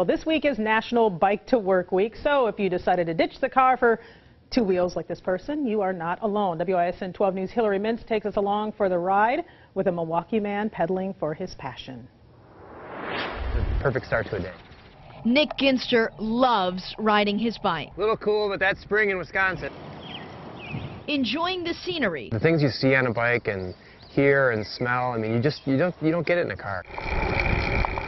Well, this week is National Bike to Work Week, so if you decided to ditch the car for two wheels like this person, you are not alone. WISN 12 News Hillary Mintz takes us along for the ride with a Milwaukee man pedaling for his passion. Perfect start to a day. Nick Ginster loves riding his bike. A little cool, but that's spring in Wisconsin. Enjoying the scenery. The things you see on a bike and hear and smell, I mean, you just you don't you don't get it in a car.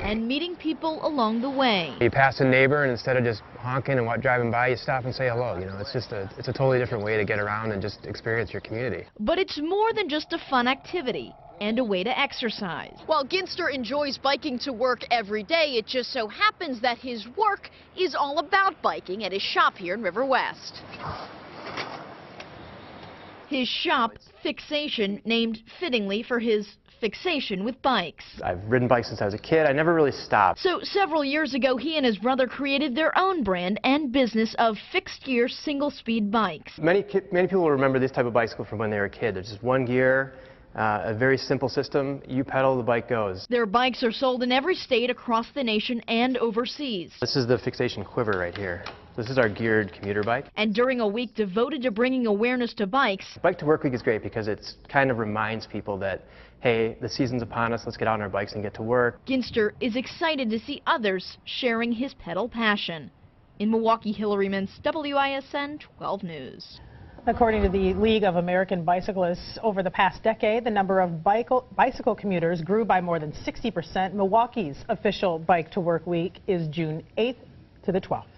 And meeting people along the way. You pass a neighbor and instead of just honking and what driving by, you stop and say hello. You know, it's just a it's a totally different way to get around and just experience your community. But it's more than just a fun activity and a way to exercise. While Ginster enjoys biking to work every day, it just so happens that his work is all about biking at his shop here in River West. His shop, Fyxation, named fittingly for his fixation with bikes. I've ridden bikes since I was a kid. I never really stopped. So several years ago, he and his brother created their own brand and business of fixed gear single speed bikes. Many, many people will remember this type of bicycle from when they were a kid. There's just one gear, uh, a very simple system. You pedal, the bike goes. Their bikes are sold in every state across the nation and overseas. This is the Fyxation Quiver right here. This is our geared commuter bike. And during a week devoted to bringing awareness to bikes, Bike to Work Week is great because it kind of reminds people that, hey, the season's upon us, let's get out on our bikes and get to work. Ginster is excited to see others sharing his pedal passion. In Milwaukee, Hillary Mintz, WISN 12 News. According to the League of American Bicyclists, over the past decade, the number of bicycle commuters grew by more than 60%. Milwaukee's official Bike to Work Week is June 8th to the 12th.